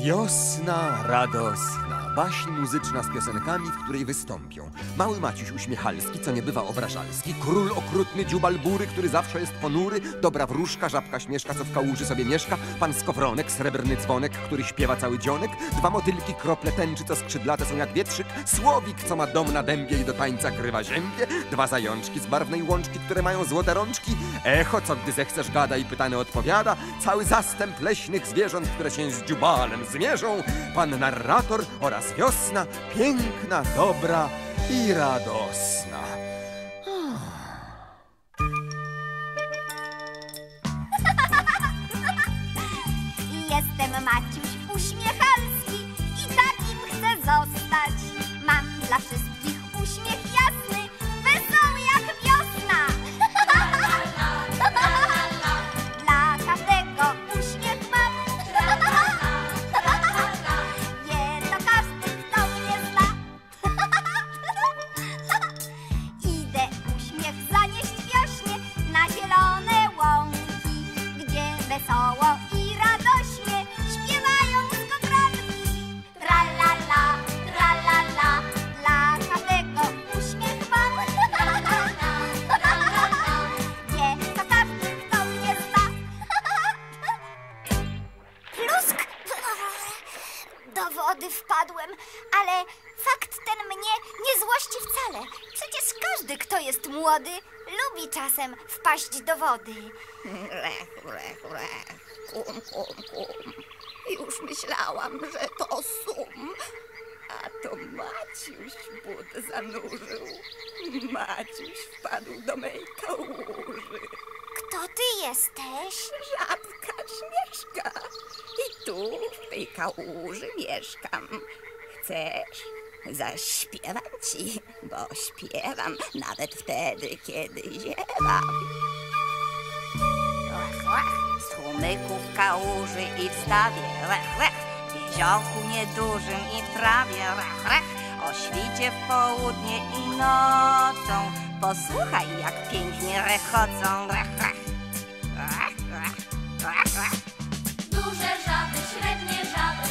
Wiosna radosna, baśń muzyczna z piosenkami, w której wystąpią. Mały Maciuś uśmiechalski, co nie bywa obrażalski. Król okrutny dziubal bury, który zawsze jest ponury. Dobra wróżka, żabka śmieszka, co w kałuży sobie mieszka. Pan skowronek, srebrny dzwonek, który śpiewa cały dzionek. Dwa motylki, krople tęczy, co skrzydlate są jak wietrzyk. Słowik, co ma dom na dębie i do tańca grywa ziębie. Dwa zajączki z barwnej łączki, które mają złote rączki. Echo, co gdy zechcesz gada i pytany odpowiada. Cały zastęp leśnych zwierząt, które się z dziubalem zmierzą Pan narrator oraz wiosna Piękna, dobra i radosna Jestem Maciuś uśmiechalski i takim chcę zostać. Mam dla wszystkich wpaść do wody. Rech, rech, rech, kum, kum, kum. Już myślałam, że to sum. A to Maciuś but zanurzył. Maciuś wpadł do mej kałuży. Kto ty jesteś? Żabka śmieszka. I tu w tej kałuży mieszkam. Chcesz? Zaśpiewam ci, bo śpiewam nawet wtedy, kiedy ziewam. Lech, lech, strumyku w kałuży i w stawie, lech, lech, w niedużym i w trawie, lech, lech, o świcie w południe i nocą. Posłuchaj, jak pięknie rechocą, lech, lech. Duże żaby, średnie żaby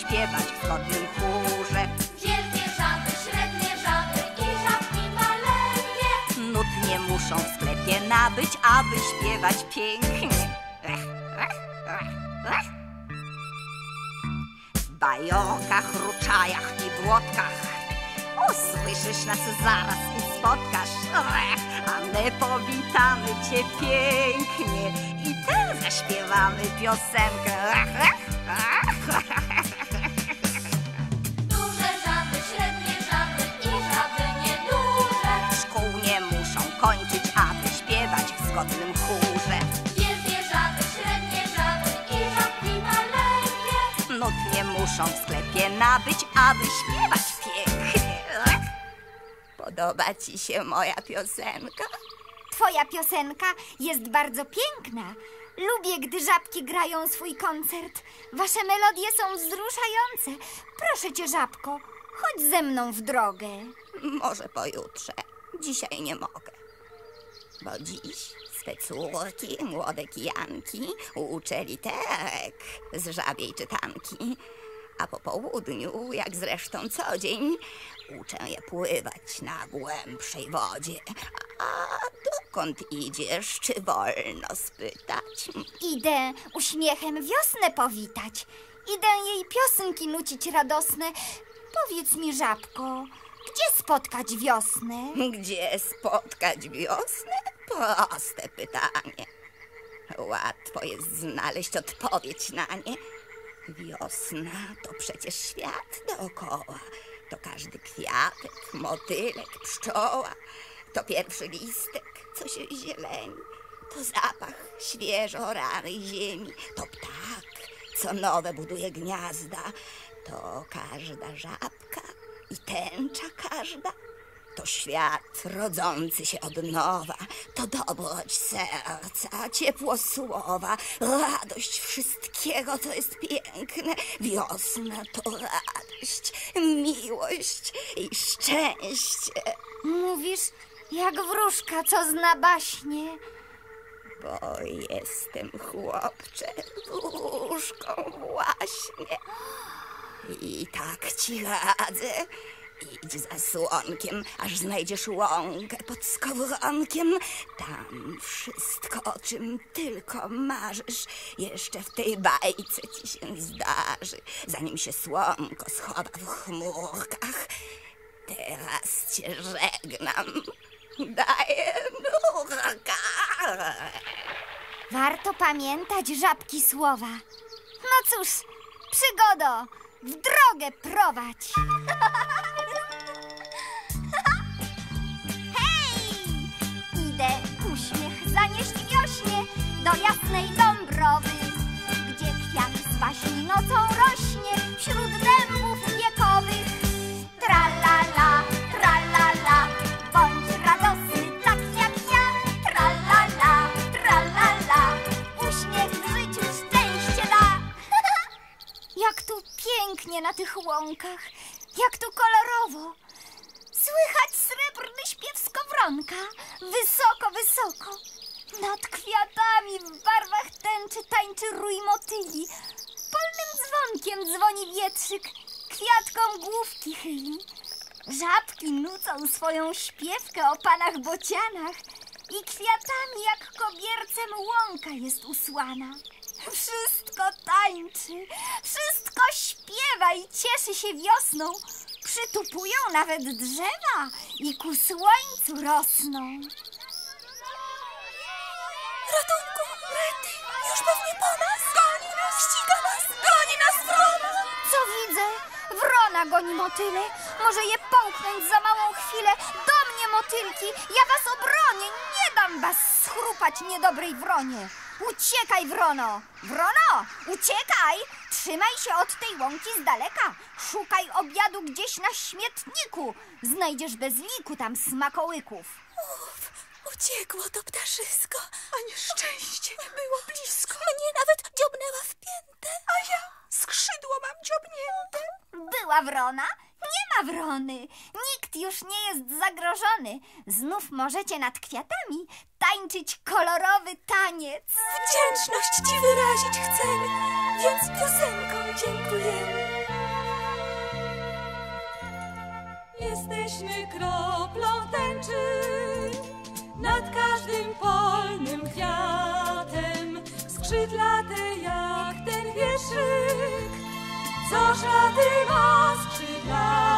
śpiewać w wschodnim chórze. Wielkie żaby, średnie żaby i żabki maleńkie. Nut nie muszą w sklepie nabyć, aby śpiewać pięknie. Lech, lech. W bajorkach, ruczajach i błotkach usłyszysz nas zaraz i spotkasz. A my powitamy cię pięknie i też zaśpiewamy piosenkę. Zgodnym chórze. Wielkie żaby, średnie żaby i żabki maleńkie. Nut nie muszą w sklepie nabyć, aby śpiewać pięknie. Podoba ci się moja piosenka? Twoja piosenka jest bardzo piękna. Lubię, gdy żabki grają swój koncert. Wasze melodie są wzruszające. Proszę cię, żabko, chodź ze mną w drogę. Może pojutrze. Dzisiaj nie mogę. Bo dziś swe córki, młode kijanki, uczę literek z żabiej czytanki. A po południu, jak zresztą co dzień, uczę je pływać na głębszej wodzie. A dokąd idziesz, czy wolno spytać? Idę uśmiechem wiosnę powitać. Idę jej piosenki nucić radosne. Powiedz mi, żabko, gdzie spotkać wiosnę? Gdzie spotkać wiosnę? Proste pytanie. Łatwo jest znaleźć odpowiedź na nie. Wiosna to przecież świat dookoła. To każdy kwiatek, motylek, pszczoła. To pierwszy listek, co się zieleni. To zapach świeżo ranej ziemi. To ptak, co nowe buduje gniazda. To każda żabka i tęcza każda. To świat rodzący się od nowa, to dobroć serca, ciepło słowa, radość wszystkiego, co jest piękne. Wiosna to radość, miłość i szczęście. Mówisz, jak wróżka, co zna baśnie. bo jestem chłopcze łóżką właśnie. I tak ci radzę. Idź za słonkiem, aż znajdziesz łąkę pod skowronkiem. Tam wszystko, o czym tylko marzysz, jeszcze w tej bajce ci się zdarzy. Zanim się słomko schowa w chmurkach, teraz cię żegnam. Daję nurka. Warto pamiętać żabki słowa. No cóż, przygodo, w drogę prowadź. zanieść wiośnie do jasnej Dąbrowy, gdzie kwiat z baśni nocą rośnie wśród dębów wiekowych. Tra-la-la, tra-la-la, bądź radosny tak jak ja. Tra-la-la, tra-la-la, uśmiech w życiu szczęście da. Jak tu pięknie na tych łąkach, jak tu kolorowo. Słychać srebrny śpiew skowronka, wysoko, wysoko. Nad kwiatami w barwach tęczy tańczy rój motyli. Polnym dzwonkiem dzwoni wietrzyk, kwiatkom główki chyli. Żabki nucą swoją śpiewkę o panach bocianach i kwiatami jak kobiercem łąka jest usłana. Wszystko tańczy, wszystko śpiewa i cieszy się wiosną. Przytupują nawet drzewa i ku słońcu rosną. Wrona goni motyle. Może je połknąć za małą chwilę. Do mnie, motylki! Ja was obronię! Nie dam was schrupać niedobrej wronie! Uciekaj, wrono! Wrono! Uciekaj! Trzymaj się od tej łąki z daleka. Szukaj obiadu gdzieś na śmietniku. Znajdziesz bez liku tam smakołyków. Uciekło to ptaszysko. A nieszczęście, było blisko. Mnie nawet dziobnęła w piętę. A ja skrzydło mam dziobnięte. Była wrona? Nie ma wrony. Nikt już nie jest zagrożony. Znów możecie nad kwiatami tańczyć kolorowy taniec. Wdzięczność ci wyrazić chcemy, więc piosenką dziękujemy. Jesteśmy kroplą tęczy nad każdym polnym kwiatem, skrzydlate jak ten wierszyk, co szaty ma skrzydlate.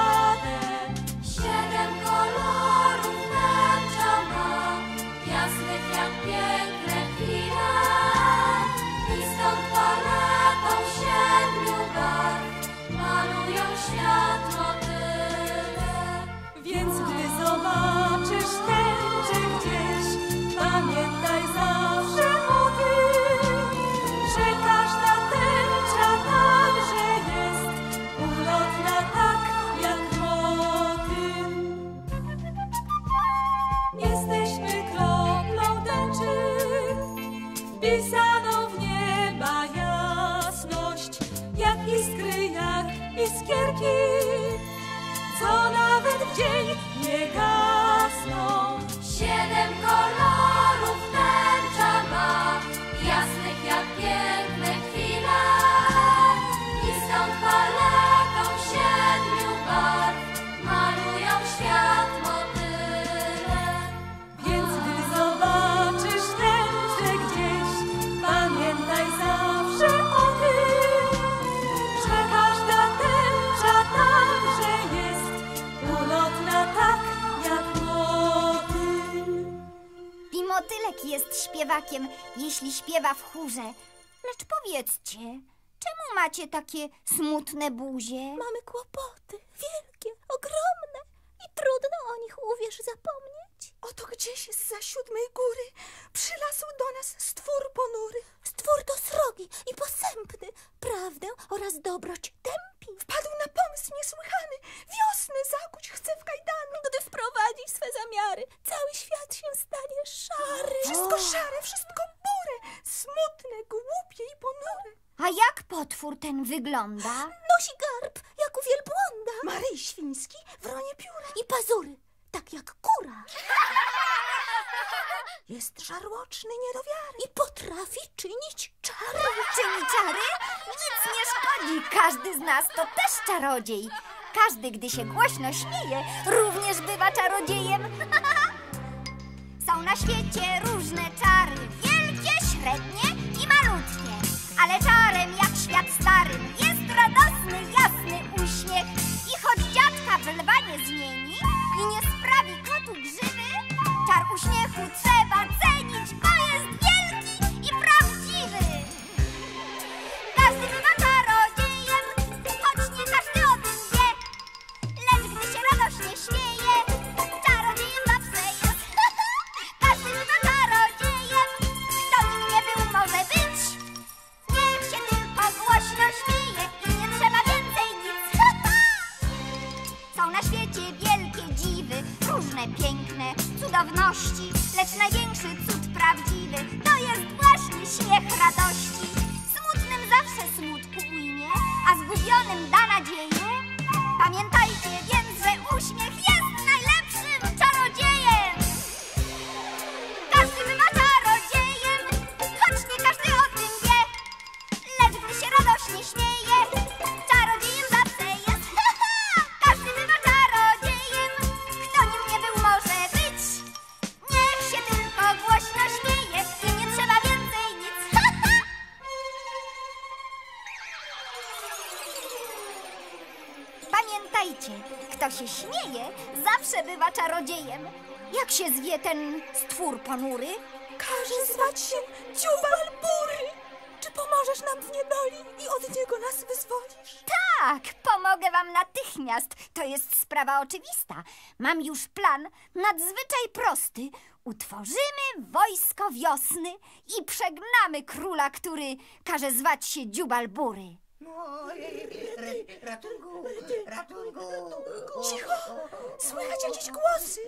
Dzień nie gasną. Siedem kolorów jest śpiewakiem, jeśli śpiewa w chórze. Lecz powiedzcie, czemu macie takie smutne buzie? Mamy kłopoty, wielkie, ogromne i trudno o nich, uwierz, zapomnieć. Oto gdzieś za siódmej góry przylazł do nas stwór ponury. Stwór to srogi i posępny, prawdę oraz dobroć tępi. Wpadł na pomysł niesłychany, wiosnę zakuć chce w kajdany. Gdy wprowadzi swe zamiary, cały świat się stanie szary. Wszystko szare, wszystko burę, smutne, głupie i ponure. A jak potwór ten wygląda? Nosi garb, jak u wielbłąda. Ma ryj świński, wronie pióra. I pazury, tak jak kura. Jest żarłoczny nie do wiary i potrafi czynić czary. Czyni czary? Nic nie szkodzi. Każdy z nas to też czarodziej. Każdy, gdy się głośno śmieje, również bywa czarodziejem. Są na świecie różne czary, wielkie, średnie i malutkie. Ale czarem jak świat stary jest radosny, jasny uśmiech. I choć dziadka w lwa nie zmieni i uśmiechu trzeba ponury? Każe zwać się Dziubal Bury. Czy pomożesz nam w niedoli i od niego nas wyzwolisz? Tak, pomogę wam natychmiast. To jest sprawa oczywista. Mam już plan nadzwyczaj prosty. Utworzymy wojsko wiosny i przegnamy króla, który każe zwać się Dziubalbury. Ratunku, ratunku. Cicho! Słychać jakieś głosy.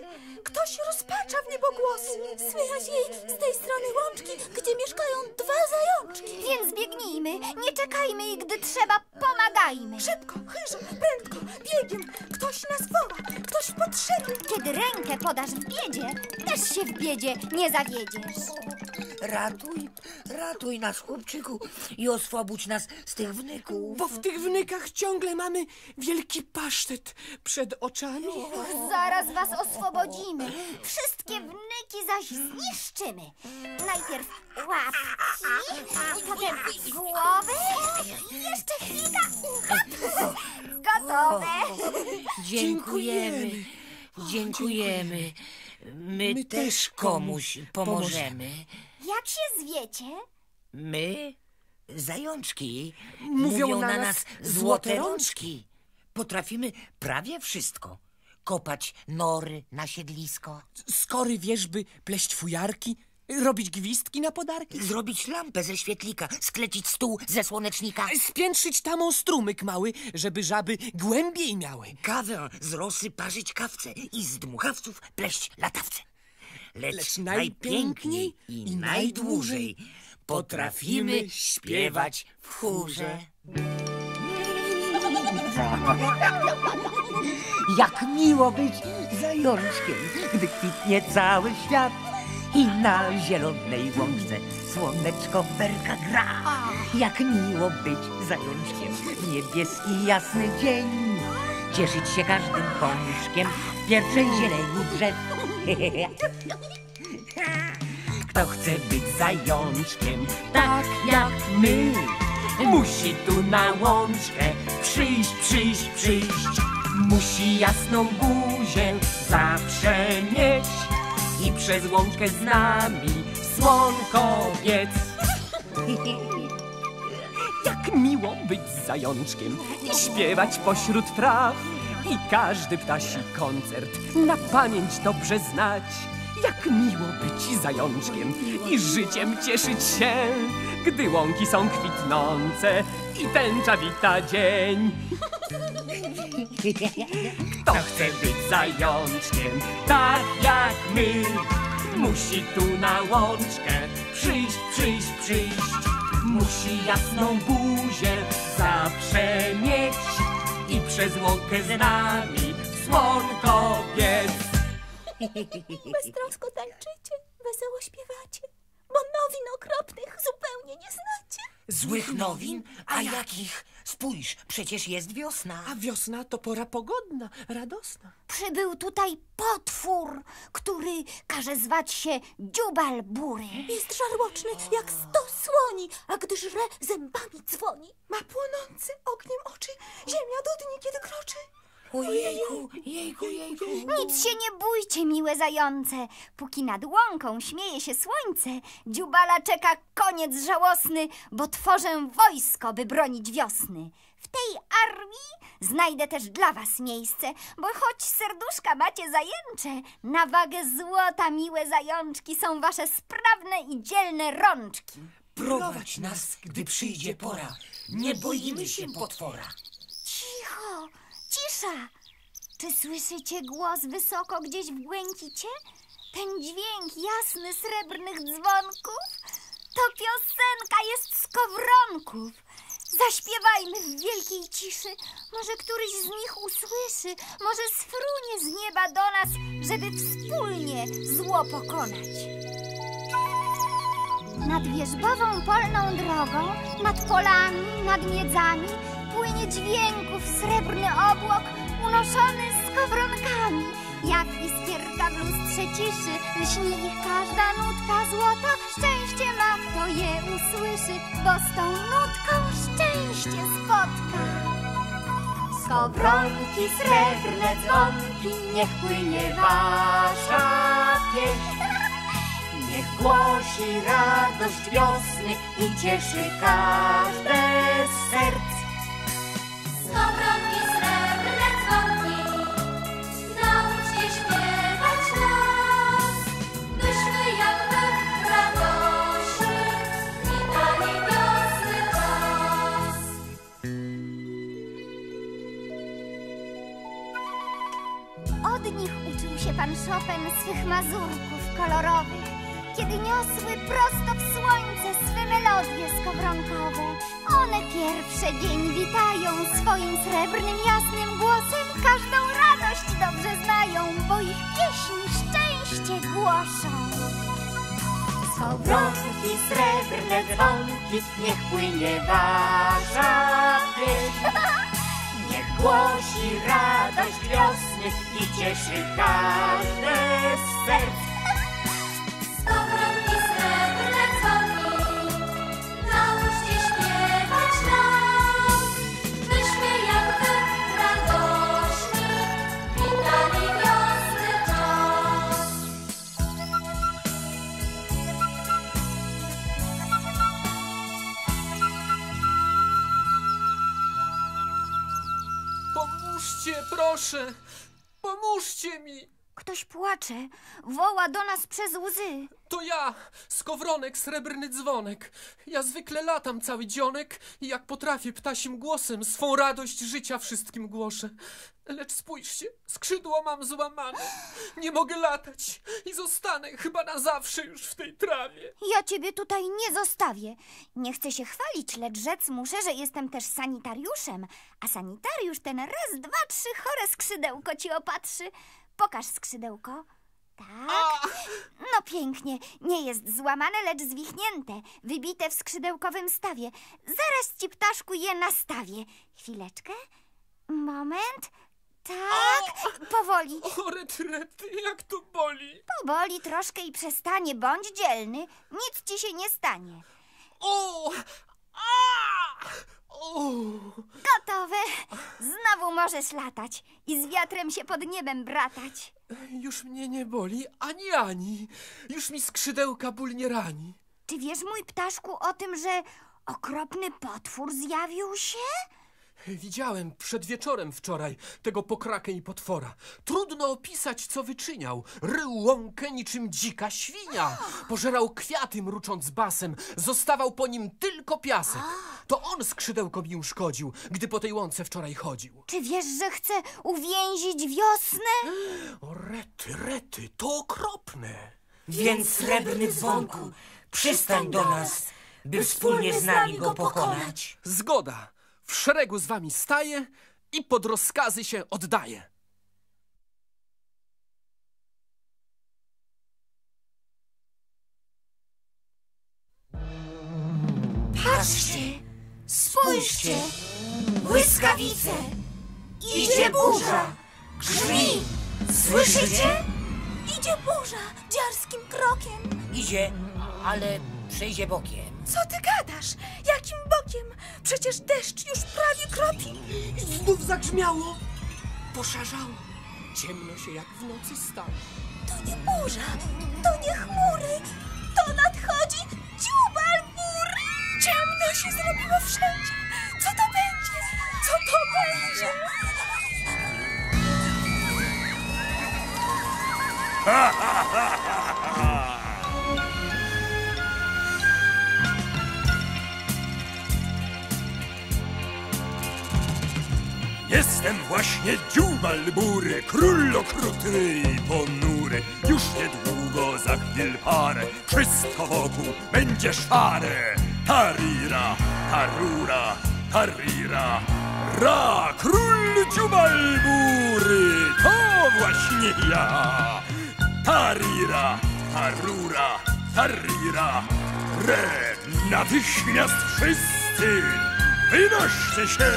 Ktoś rozpacza w niebogłosy. Słychać jej z tej strony łączki, gdzie mieszkają dwa zajączki. Więc biegnijmy, nie czekajmy i gdy trzeba, pomagajmy. Szybko, chyżo, prędko, biegiem. Ktoś nas woła, ktoś potrzebny. Kiedy rękę podasz w biedzie, też się w biedzie nie zawiedziesz. Ratuj, ratuj nas, chłopczyku, i oswobódź nas z tych wnyków. Bo w tych wnykach ciągle mamy wielki pasztet przed oczami. Zaraz was oswobodzimy. Wszystkie wnyki zaś zniszczymy. Najpierw łapki, potem głowę i jeszcze chwilka. Gotowe. Dziękujemy, dziękujemy. My, My też komuś pomożemy. Jak się zwiecie? My, zajączki, Mówią mówią, na na, nas złote rączki. Potrafimy prawie wszystko. Kopać nory na siedlisko, Skory wierzby, pleść fujarki, robić gwizdki na podarki. zrobić lampę ze świetlika, sklecić stół ze słonecznika, Spiętrzyć tamą strumyk mały, żeby żaby głębiej miały. kawę z rosy parzyć kawce i z dmuchawców pleść latawce. Lecz, Lecz najpiękniej i, i najdłużej potrafimy śpiewać w chórze. Jak miło być zajączkiem, gdy kwitnie cały świat i na zielonej łączce słoneczko perka gra. Jak miło być zajączkiem w niebieski jasny dzień. Cieszyć się każdym pączkiem pierwszej zieleni drzew. Kto chce być zajączkiem, tak jak my, musi tu na łączkę przyjść, przyjść, przyjść. Musi jasną buzię zawsze mieć i przez łączkę z nami słonko biec. Jak miło być zajączkiem i śpiewać pośród traw. I każdy ptasi koncert na pamięć dobrze znać. Jak miło być zajączkiem i życiem cieszyć się, gdy łąki są kwitnące i tęcza wita dzień. Kto chce być zajączkiem, tak jak my, musi tu na łączkę przyjść, przyjść, przyjść. Musi jasną buzię zawsze mieć i przez łąkę z nami słonko biec. Beztrosko tańczycie, wesoło śpiewacie, bo nowin okropnych zupełnie nie znacie. Złych nowin? A jakich? Spójrz, przecież jest wiosna. A wiosna to pora pogodna, radosna. Przybył tutaj potwór, który każe zwać się Dziubal Bury. Jest żarłoczny jak sto słoni, a gdy żre zębami dzwoni. Ma płonące ogniem oczy, ziemia do dni kiedy kroczy. Ojejku, jejku, jejku. Nic się nie bójcie, miłe zające. Póki nad łąką śmieje się słońce, Dziubala czeka koniec żałosny, bo tworzę wojsko, by bronić wiosny. W tej armii znajdę też dla was miejsce, bo choć serduszka macie zajęcze, na wagę złota, miłe zajączki, są wasze sprawne i dzielne rączki. Prowadź nas, gdy przyjdzie pora. Nie boimy się potwora. Cicho, cisza! Czy słyszycie głos wysoko gdzieś w błękicie? Ten dźwięk jasny srebrnych dzwonków? To piosenka jest z kowronków. Zaśpiewajmy w wielkiej ciszy. Może któryś z nich usłyszy, może sfrunie z nieba do nas, żeby wspólnie zło pokonać. Nad wierzbową polną drogą, nad polami, nad miedzami płynie dźwięków srebrny obłok unoszony z kowronkami. Jak iskierka w lustrze ciszy, lśni ich każda nutka złota. Szczęście ma, kto je usłyszy, bo z tą nutką szczęście spotka. Skowronki, srebrne dzwonki, niech płynie wasza pieśń. Niech głosi radość wiosny i cieszy każde z serc. Od nich uczył się pan Chopin swych mazurków kolorowych, kiedy niosły prosto w słońce swe melodie skowronkowe. One pierwsze dzień witają swoim srebrnym, jasnym głosem. Każdą radość dobrze znają, bo ich pieśni szczęście głoszą. Skowronki, srebrne dzwonki, niech płynie wasza pieśń. Niech głosi radość wiosny i cieszy każde z proszę! Pomóżcie mi! Ktoś płacze, woła do nas przez łzy. To ja, skowronek, srebrny dzwonek. Ja zwykle latam cały dzionek i jak potrafię ptasim głosem swą radość życia wszystkim głoszę. Lecz spójrzcie, skrzydło mam złamane. Nie mogę latać i zostanę chyba na zawsze już w tej trawie. Ja ciebie tutaj nie zostawię. Nie chcę się chwalić, lecz rzec muszę, że jestem też sanitariuszem. A sanitariusz ten raz, dwa, trzy chore skrzydełko ci opatrzy. Pokaż skrzydełko. Tak. No pięknie. Nie jest złamane, lecz zwichnięte. Wybite w skrzydełkowym stawie. Zaraz ci, ptaszku, je nastawię. Chwileczkę. Moment. Tak. Powoli. O, retrety, jak to boli. Powoli troszkę i przestanie. Bądź dzielny. Nic ci się nie stanie. O! Gotowe. Znowu możesz latać i z wiatrem się pod niebem bratać. Już mnie nie boli, ani ani. Już mi skrzydełka ból nie rani. Czy wiesz, mój ptaszku, o tym, że okropny potwór zjawił się? Widziałem przed wieczorem wczoraj tego pokrakę i potwora. Trudno opisać, co wyczyniał. Rył łąkę niczym dzika świnia. Pożerał kwiaty, mrucząc basem. Zostawał po nim tylko piasek. To on skrzydełko mi uszkodził, gdy po tej łące wczoraj chodził. Czy wiesz, że chce uwięzić wiosnę? O, rety, rety, to okropne. Więc srebrny dzwonku, przystań do nas, by wspólnie z nami go pokonać. Zgoda w szeregu z wami staje i pod rozkazy się oddaje. Patrzcie, spójrzcie, błyskawice, idzie burza, grzmi, słyszycie? Idzie burza dziarskim krokiem. Idzie, ale przejdzie bokiem. Co ty gadasz? Jakim bokiem? Przecież deszcz już prawie kropi. Znów zagrzmiało. Poszarzało. Ciemno się jak w nocy stało. To nie burza, to nie chmury. To nadchodzi dziubal bury. Ciemno się zrobiło wszędzie. Co to będzie? Co to będzie? Jestem właśnie dziubal bury, król okrutny i ponury. Już niedługo, za parę, wszystko wokół będzie szare. Tarira, tarura, tarira, ra, król dziubal bury, to właśnie ja. Tarira, tarura, tarira, re, natychmiast wszyscy wynoście się.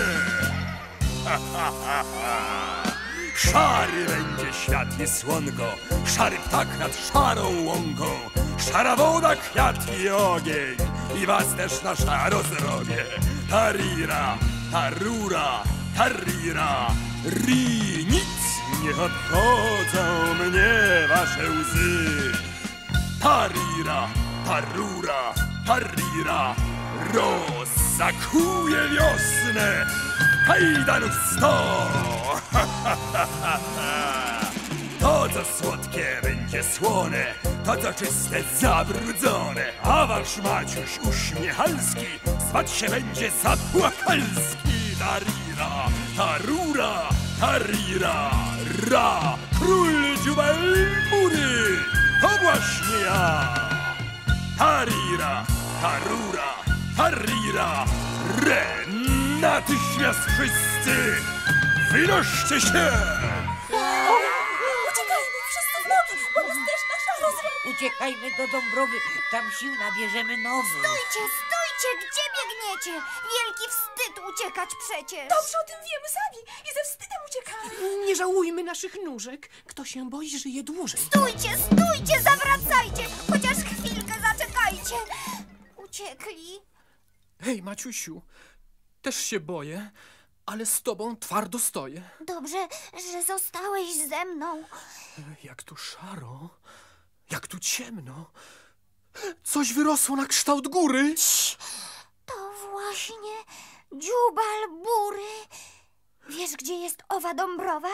Szary będzie świat niesłonko, szary ptak nad szarą łąką, szara woda, kwiat i ogień. I was też na szaro zrobię. Tarira, tarura, tarira, ri, nic nie obchodzą mnie wasze łzy. Tarira, tarura, tarira, rozakuje wiosnę, kajdanów sto. To, co słodkie, będzie słone, to, co czyste, zabrudzone. A wasz Maciuś uśmiechalski zwać się będzie zapłakalski. Tarira, tarura, tarira, ra, król dziubelbury, to właśnie ja. Tarira, tarura, tarira, re, natychmiast wszyscy wynoście się! Uciekajmy wszyscy w nogi, bo nas też. Uciekajmy do Dąbrowy, tam sił nabierzemy nowy. Stójcie, stójcie, gdzie biegniecie? Wielki wstyd uciekać przecież. Dobrze o tym wiemy sami i ze wstydem uciekamy. Nie żałujmy naszych nóżek. Kto się boi, żyje dłużej. Stójcie, stójcie, zawracajcie! Chociaż chwilkę zaczekajcie. Uciekli. Hej, Maciusiu, też się boję, ale z tobą twardo stoję. Dobrze, że zostałeś ze mną. Jak tu szaro, jak tu ciemno. Coś wyrosło na kształt góry. To właśnie dziubal bury. Wiesz, gdzie jest owa Dąbrowa?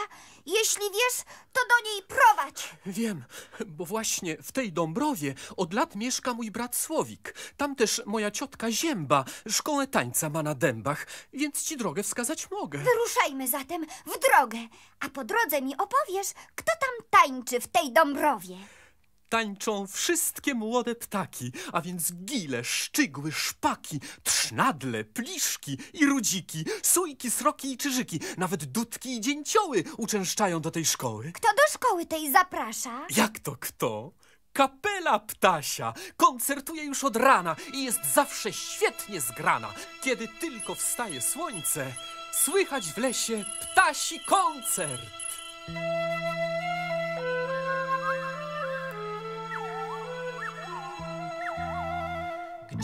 Jeśli wiesz, to do niej prowadź. Wiem, bo właśnie w tej Dąbrowie od lat mieszka mój brat Słowik. Tam też moja ciotka Zięba szkołę tańca ma na dębach, więc ci drogę wskazać mogę. Wyruszajmy zatem w drogę, a po drodze mi opowiesz, kto tam tańczy w tej Dąbrowie. Tańczą wszystkie młode ptaki, a więc gile, szczygły, szpaki, trznadle, pliszki i rudziki, sójki, sroki i czyżyki, nawet dudki i dzięcioły uczęszczają do tej szkoły. Kto do szkoły tej zaprasza? Jak to kto? Kapela ptasia koncertuje już od rana i jest zawsze świetnie zgrana. Kiedy tylko wstaje słońce, słychać w lesie ptasi koncert.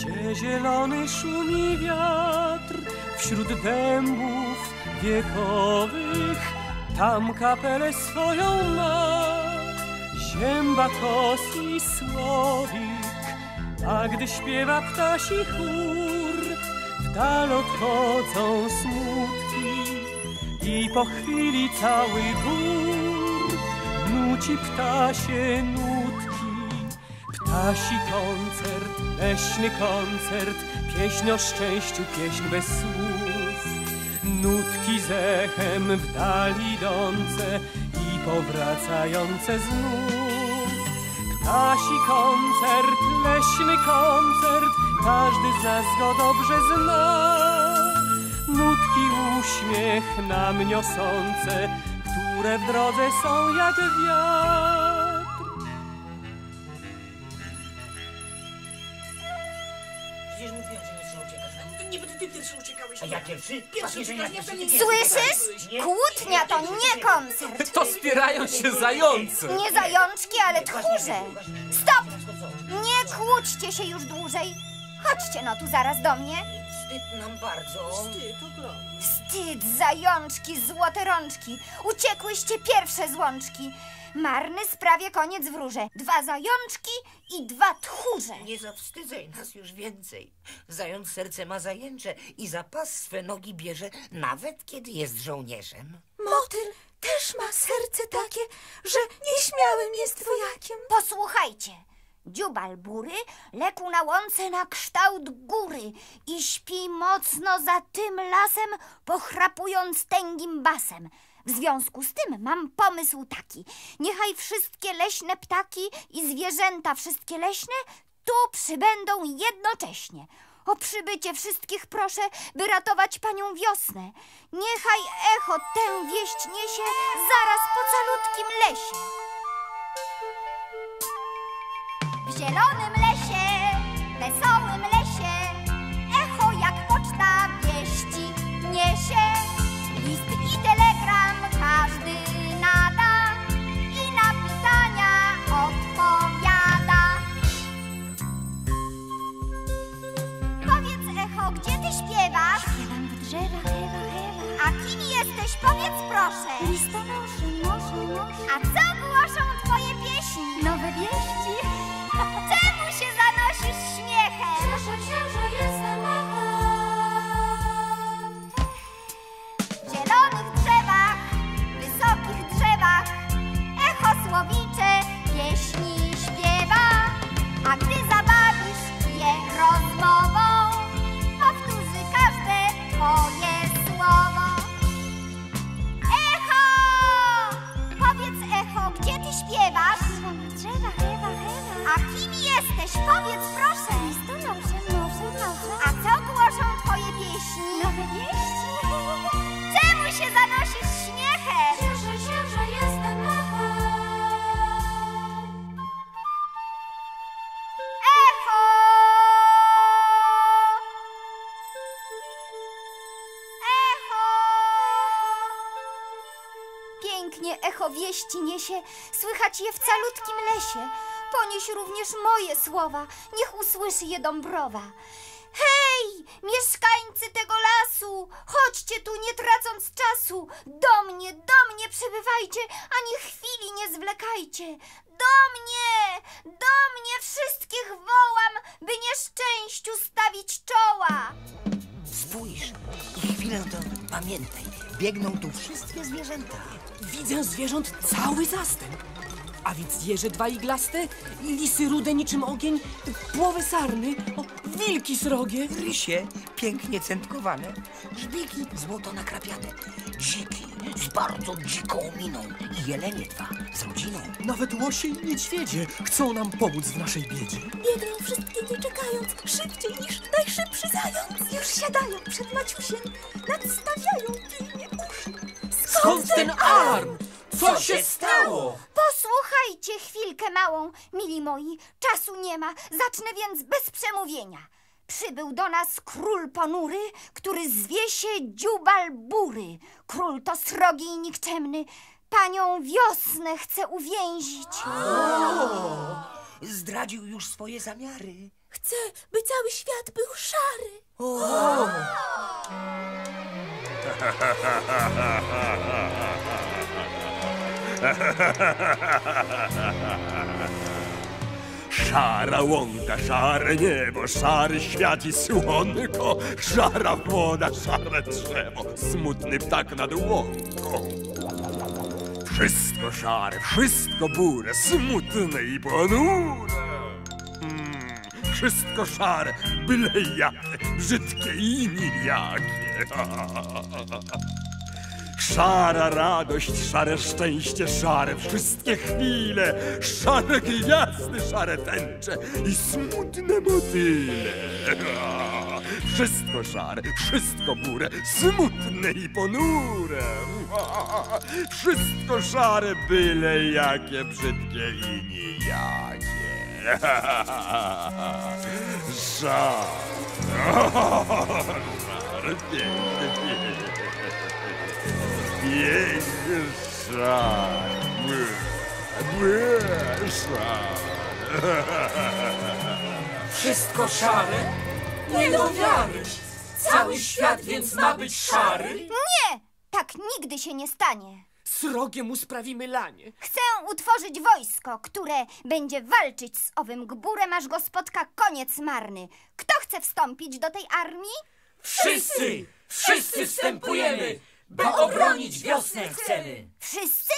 Gdzie zielony szumi wiatr wśród dębów wiekowych, tam kapelę swoją ma zięba kos i słowik, a gdy śpiewa ptasi chór, w dal odchodzą smutki i po chwili cały gór nuci ptasie nutki. Ptasi koncert, leśny koncert, pieśń o szczęściu, pieśń bez słów. Nutki z echem w dali idące i powracające znów. Ptasi koncert, leśny koncert, każdy z nas go dobrze zna. Nutki uśmiech nam niosące, które w drodze są jak wiatr. Pierwszy. ty Słyszysz? Kłótnia to nie koncert. To spierają się zające. Nie zajączki, ale tchórze. Stop! Nie kłóćcie się już dłużej. Chodźcie no tu zaraz do mnie. Wstyd nam bardzo. Wstyd, zajączki, złote rączki. Uciekłyście pierwsze z łączki. Marny sprawie koniec wróże. Dwa zajączki i dwa tchórze. Nie zawstydzaj nas już więcej. Zając serce ma zajęcze i za pas swe nogi bierze, nawet kiedy jest żołnierzem. Motyl też ma serce takie, że nieśmiałym jest wojakiem. Posłuchajcie. Dziubal bury lekł na łące na kształt góry i śpi mocno za tym lasem, pochrapując tęgim basem. W związku z tym mam pomysł taki. Niechaj wszystkie leśne ptaki i zwierzęta wszystkie leśne tu przybędą jednocześnie. O przybycie wszystkich proszę, by ratować panią wiosnę. Niechaj echo tę wieść niesie zaraz po calutkim lesie. W zielonym lesie, proszę. Listonoszy, noszę. A co głoszą twoje pieśni? Nowe wieści. Czemu się zanosisz śmiechem? Się, że jestem echem. W zielonych drzewach, wysokich drzewach, echo słowicze Powiedz proszę. Listonosze, noszę, noszę. A co głoszą twoje pieśni? Nowe wieści. Czemu się zanosisz śmiechem? Cieszę się, że jestem echem. Echo! Echo! Pięknie echo wieści niesie, słychać je w calutkim lesie. Ponieś również moje słowa, niech usłyszy je Dąbrowa. Hej, mieszkańcy tego lasu, chodźcie tu nie tracąc czasu. Do mnie, do mnie przybywajcie, ani chwili nie zwlekajcie. Do mnie, do mnie wszystkich wołam, by nieszczęściu stawić czoła. Spójrz i chwilę to pamiętaj. Biegną tu wszystkie zwierzęta. Widzę zwierząt cały zastęp. A więc jeże dwa iglaste, lisy rude niczym ogień, płowy sarny, o, wilki srogie. Rysie pięknie centkowane, żbiki złoto nakrapiane, dziki z bardzo dziką miną i jelenie dwa z rodziną. Nawet łosie i niedźwiedzie chcą nam pomóc w naszej biedzie. Biegną wszystkie nie czekając, szybciej niż najszybszy zając. Już siadają przed Maciusiem, nadstawiają pilnie uszy. Skąd ten alarm? Co się stało? Posłuchajcie chwilkę małą, mili moi, czasu nie ma, zacznę więc bez przemówienia. Przybył do nas król ponury, który zwie się Dziubal Bury. Król to srogi i nikczemny, panią wiosnę chce uwięzić. Zdradził już swoje zamiary. Chcę, by cały świat był szary. Szara łąka, szare niebo, szary świat i słonko, szara woda, szare drzewo, smutny ptak nad łąką. Wszystko szare, wszystko burę, smutne i ponure. Mm, wszystko szare, byle jakie, brzydkie i nijakie. Szara radość, szare szczęście, szare wszystkie chwile, szare gwiazdy, szare tęcze i smutne motyle. Wszystko szare, wszystko burę, smutne i ponure. Wszystko szare, byle jakie, brzydkie i nijakie. Szar. Szar. Piękny, piękny. Bły, szar. Wszystko szare? Nie do wiary. Cały świat więc ma być szary? Nie! Tak nigdy się nie stanie. Srogiem usprawimy lanie. Chcę utworzyć wojsko, które będzie walczyć z owym gburem, aż go spotka koniec marny. Kto chce wstąpić do tej armii? Wszyscy! Wszyscy wstępujemy! By obronić wiosnę chcemy! Wszyscy?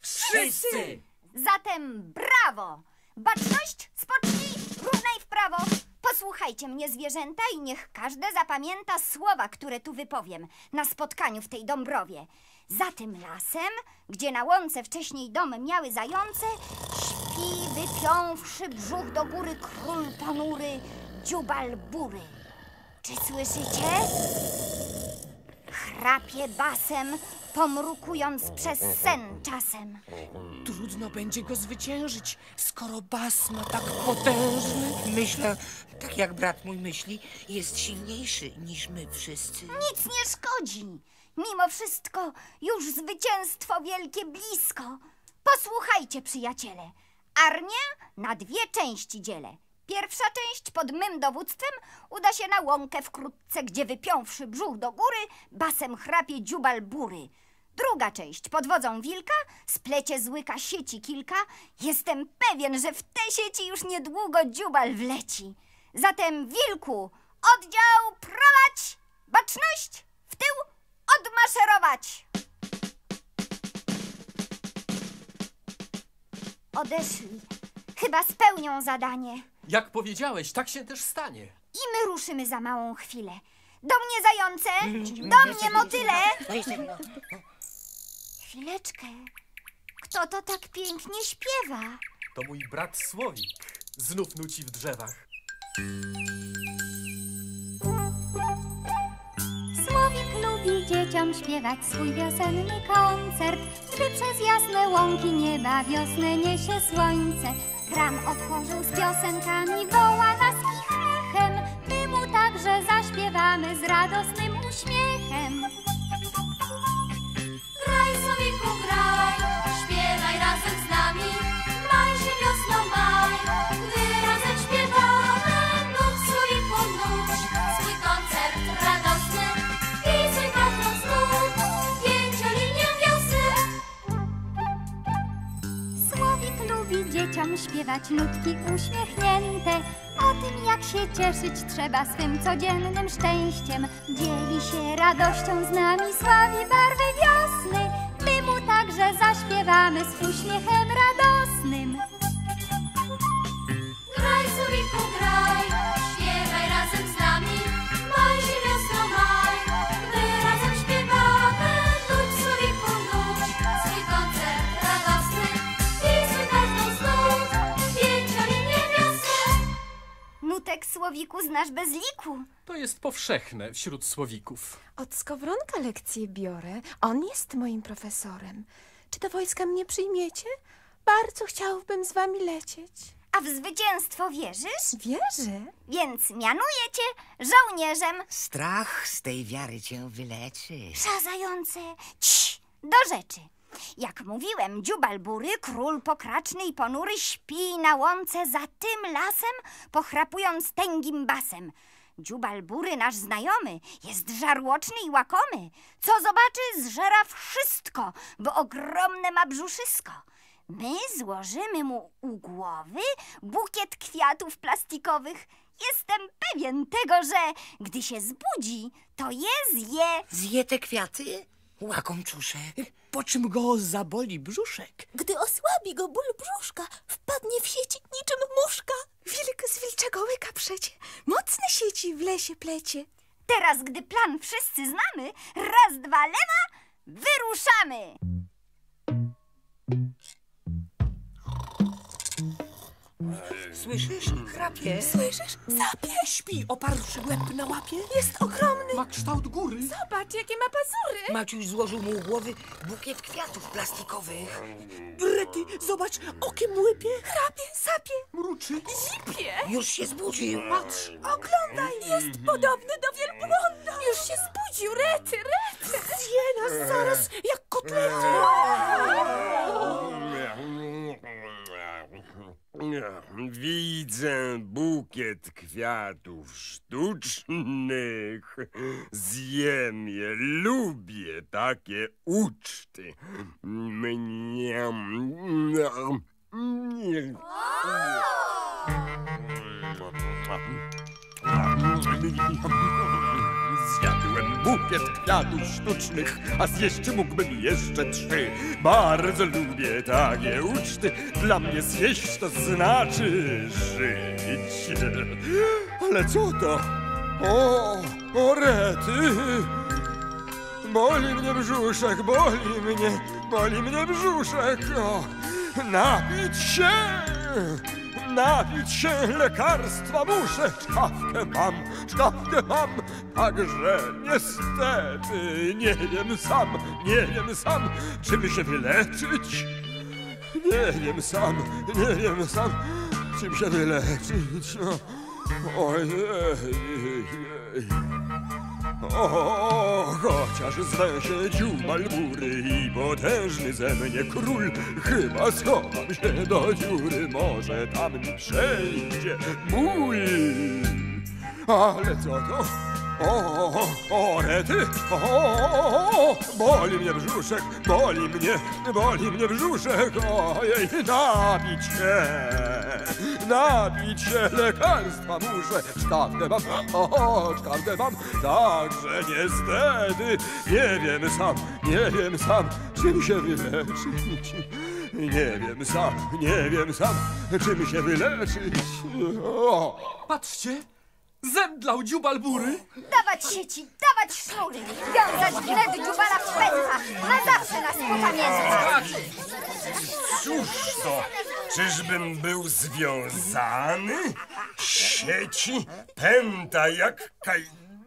Wszyscy! Zatem brawo! Baczność, spocznij, równaj w prawo. Posłuchajcie mnie, zwierzęta, i niech każde zapamięta słowa, które tu wypowiem na spotkaniu w tej Dąbrowie. Za tym lasem, gdzie na łące wcześniej dom miały zające, śpi, wypiąwszy brzuch do góry król ponury, dziubal bury. Czy słyszycie? Chrapie basem, pomrukując przez sen czasem. Trudno będzie go zwyciężyć, skoro bas ma tak potężny. Myślę, tak jak brat mój myśli, jest silniejszy niż my wszyscy. Nic nie szkodzi. Mimo wszystko już zwycięstwo wielkie blisko. Posłuchajcie, przyjaciele. Armię na dwie części dzielę. Pierwsza część pod mym dowództwem uda się na łąkę wkrótce, gdzie wypiąwszy brzuch do góry, basem chrapie dziubal bury. Druga część pod wodzą wilka splecie z łyka sieci kilka. Jestem pewien, że w te sieci już niedługo dziubal wleci. Zatem wilku, oddział prowadź! Baczność, w tył odmaszerować! Odeszli. Chyba spełnią zadanie. Jak powiedziałeś, tak się też stanie. I my ruszymy za małą chwilę. Do mnie zające! Do mnie motyle! Chwileczkę. Kto to tak pięknie śpiewa? To mój brat Słowik. Znów nuci w drzewach. Dzieciom śpiewać swój wiosenny koncert, gdy przez jasne łąki nieba wiosnę niesie słońce. Gram otworzył z piosenkami, woła nas chichem, my mu także zaśpiewamy z radosnym uśmiechem. Śpiewać nutki uśmiechnięte. O tym jak się cieszyć trzeba swym codziennym szczęściem. Dzieli się radością z nami, sławi barwy wiosny. My mu także zaśpiewamy z uśmiechem radosnym Nutek słowiku znasz bez liku. To jest powszechne wśród Słowików. Od Skowronka lekcje biorę. On jest moim profesorem. Czy do wojska mnie przyjmiecie? Bardzo chciałbym z wami lecieć. A w zwycięstwo wierzysz? Wierzę. Więc mianuję cię żołnierzem. Strach z tej wiary cię wyleczy. Szazające. Cii, do rzeczy. Jak mówiłem, dziubal bury, król pokraczny i ponury śpi na łące za tym lasem, pochrapując tęgim basem. Dziubal bury, nasz znajomy, jest żarłoczny i łakomy. Co zobaczy, zżera wszystko, bo ogromne ma brzuszysko. My złożymy mu u głowy bukiet kwiatów plastikowych. Jestem pewien tego, że gdy się zbudzi, to je zje. Zje te kwiaty? Łakomczuszek. Po czym go zaboli brzuszek. Gdy osłabi go ból brzuszka, wpadnie w sieci niczym muszka. Wilk z wilczego łyka przecie, mocne sieci w lesie plecie. Teraz, gdy plan wszyscy znamy, raz, dwa, lewa, wyruszamy! Słyszysz? Chrapie. Słyszysz? Zapie. Śpi, oparłszy łeb na łapie. Jest ogromny. Ma kształt góry. Zobacz, jakie ma pazury. Maciuś złożył mu u głowy bukiet kwiatów plastikowych. Rety, zobacz, okiem łypie. Chrapie, sapie, Mruczy. zipie. Już się zbudził. Patrz. Oglądaj, jest podobny do wielbłąda. Już się zbudził, rety, rety. Zje nas zaraz jak kotlety. Widzę bukiet kwiatów sztucznych. Zjem je, lubię takie uczty. Mnie. Zjadłem bukiet kwiatów sztucznych, a zjeść mógłbym jeszcze trzy. Bardzo lubię takie uczty, dla mnie zjeść to znaczy żyć. Ale co to? O, o rety! Boli mnie brzuszek, boli mnie, boli mnie brzuszek. O, napić się! Napić się lekarstwa muszę, czkawkę mam, czkawkę mam, także niestety nie wiem sam, nie wiem sam, czym się wyleczyć. Nie wiem sam, nie wiem sam, czym się wyleczyć. No. Ojej. O, chociaż zwę się dziubalbury i potężny ze mnie król, chyba schowam się do dziury, może tam mi przejdzie ból. Ale co to? O, o, rety, o, o, o, boli mnie brzuszek, boli mnie, boli mnie brzuszek, ojej, napić się, napić się lekarstwa muszę, sztabkę mam, o, sztabkę mam, także niestety, nie wiem sam, nie wiem sam, czym się wyleczyć. Nie wiem sam, nie wiem sam, czym się wyleczyć. O. Patrzcie. Zemdlał dziubalbury. Dawać sieci, dawać sznury, wiązać wnet dziubala w pętlach, na zawsze nas popamiętać. Cóż to? Czyżbym był związany? Sieci pęta jak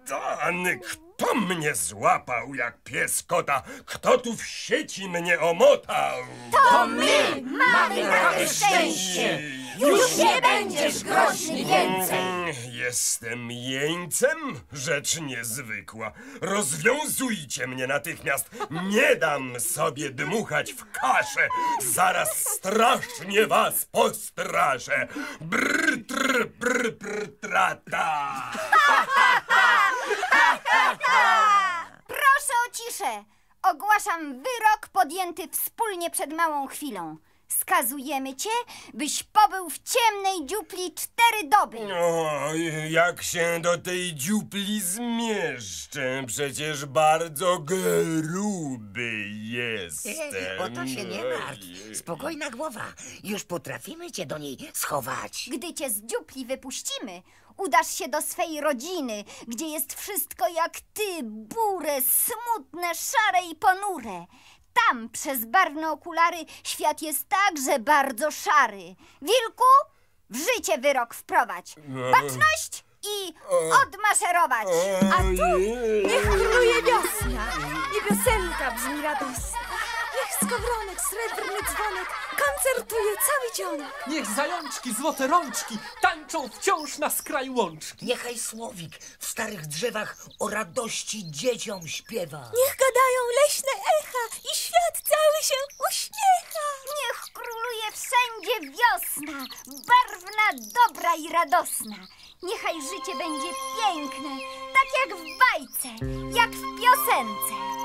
kajdany. Kto mnie złapał jak pies kota? Kto tu w sieci mnie omotał? To my mamy takie szczęście. Już nie będziesz groźny więcej. Mm, Jestem jeńcem? Rzecz niezwykła. Rozwiązujcie mnie natychmiast. Nie dam sobie dmuchać w kaszę. Zaraz strasznie was postraszę. Brr, tr, brr, brr, trata. Proszę Ogłaszam wyrok podjęty wspólnie przed małą chwilą. Skazujemy cię, byś pobył w ciemnej dziupli cztery doby. O, jak się do tej dziupli zmieszczę? Przecież bardzo gruby jestem. O to się nie martw. Spokojna głowa. Już potrafimy cię do niej schować. Gdy cię z dziupli wypuścimy, udasz się do swej rodziny, gdzie jest wszystko jak ty, bure, smutne, szare i ponure. Tam przez barwne okulary świat jest także bardzo szary. Wilku, w życie wyrok wprowadź. Baczność i odmaszerować. A tu niech króluje wiosna i piosenka brzmi radosna. Niech skowronek, srebrny dzwonek koncertuje cały dzionek. Niech zajączki, złote rączki tańczą wciąż na skraju łączki. Niechaj słowik w starych drzewach o radości dzieciom śpiewa. Niech gadają leśne echa i świat cały się uśmiecha. Niech króluje wszędzie wiosna, barwna, dobra i radosna. Niechaj życie będzie piękne, tak jak w bajce, jak w piosence.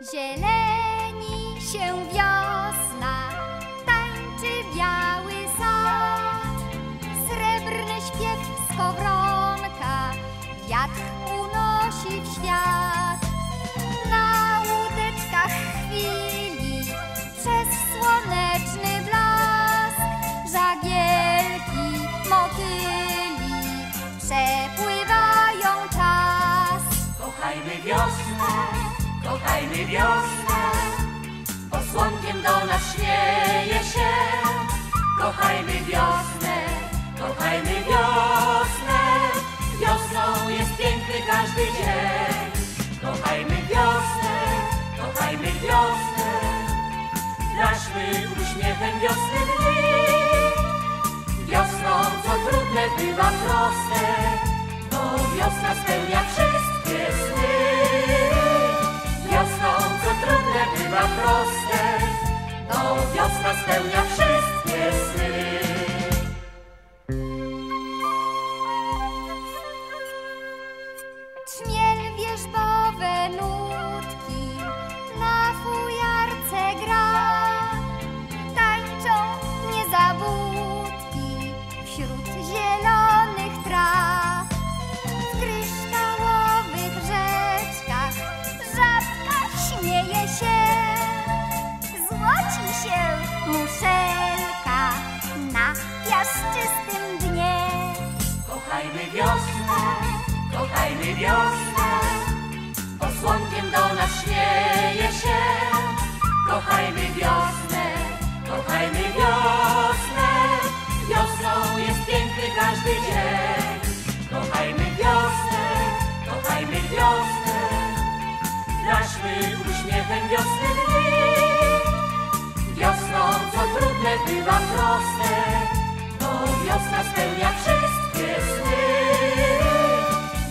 Zieleni się wiosna, tańczy biały sad. Srebrny śpiew skowronka, wiatr unosi w świat. Na łódeczkach chwili, przez słoneczny blask, żagielki, motyli przepływają czas. Kochajmy wiosnę, kochajmy wiosnę, posłonkiem do nas śmieje się. Kochajmy wiosnę, kochajmy wiosnę. Wiosną jest piękny każdy dzień. Kochajmy wiosnę, kochajmy wiosnę. Drażmy uśmiechem wiosny dni. Wiosną, co trudne bywa proste, bo wiosna spełnia wszystkie sny. Trudne bywa proste, bo wiosna spełnia wszystkie sny. Bywa proste, bo wiosna spełnia wszystkie sny.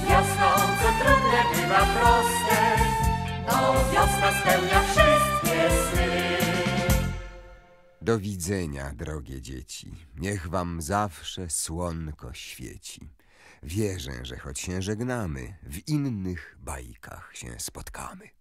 Wiosną, co trudne bywa proste, bo wiosna spełnia wszystkie sny. Do widzenia, drogie dzieci. Niech wam zawsze słonko świeci. Wierzę, że choć się żegnamy, w innych bajkach się spotkamy.